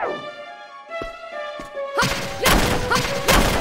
Ha! Yeah! Ha! Yeah!